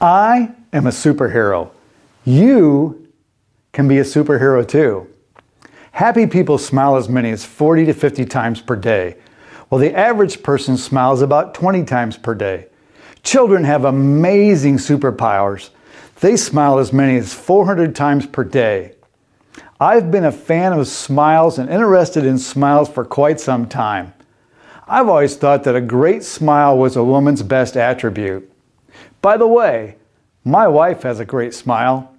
I am a superhero. You can be a superhero too. Happy people smile as many as 40 to 50 times per day, while the average person smiles about 20 times per day. Children have amazing superpowers. They smile as many as 400 times per day. I've been a fan of smiles and interested in smiles for quite some time. I've always thought that a great smile was a woman's best attribute. By the way, my wife has a great smile.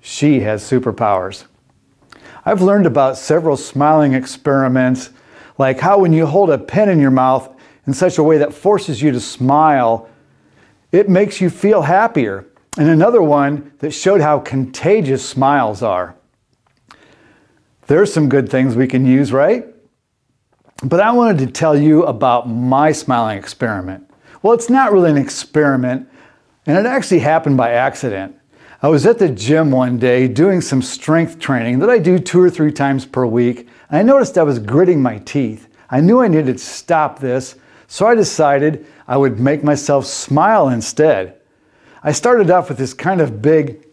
She has superpowers. I've learned about several smiling experiments, like how when you hold a pen in your mouth in such a way that forces you to smile, it makes you feel happier. And another one that showed how contagious smiles are. There's some good things we can use, right? But I wanted to tell you about my smiling experiment. Well, it's not really an experiment, and it actually happened by accident. I was at the gym one day doing some strength training that I do two or three times per week, and I noticed I was gritting my teeth. I knew I needed to stop this, so I decided I would make myself smile instead. I started off with this kind of big,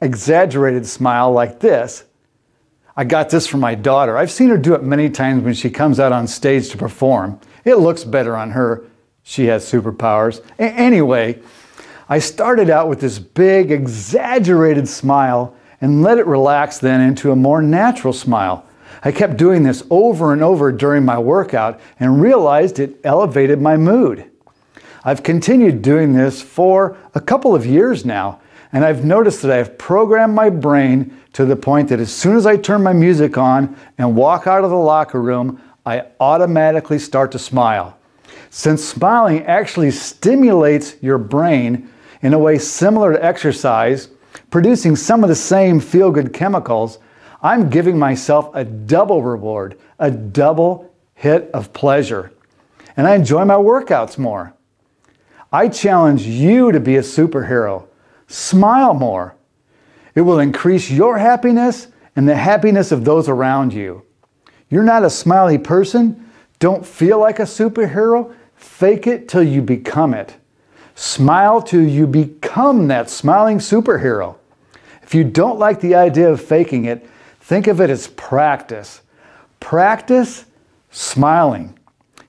exaggerated smile like this, I got this from my daughter. I've seen her do it many times when she comes out on stage to perform. It looks better on her. She has superpowers. A anyway, I started out with this big, exaggerated smile and let it relax then into a more natural smile. I kept doing this over and over during my workout and realized it elevated my mood. I've continued doing this for a couple of years now, and I've noticed that I've programmed my brain to the point that as soon as I turn my music on and walk out of the locker room, I automatically start to smile. Since smiling actually stimulates your brain in a way similar to exercise, producing some of the same feel good chemicals, I'm giving myself a double reward, a double hit of pleasure. And I enjoy my workouts more. I challenge you to be a superhero. Smile more. It will increase your happiness and the happiness of those around you. You're not a smiley person. Don't feel like a superhero. Fake it till you become it. Smile till you become that smiling superhero. If you don't like the idea of faking it, think of it as practice. Practice smiling.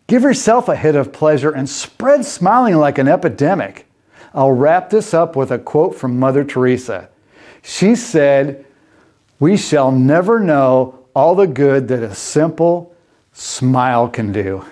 Give yourself a hit of pleasure and spread smiling like an epidemic. I'll wrap this up with a quote from Mother Teresa. She said, We shall never know all the good that a simple smile can do.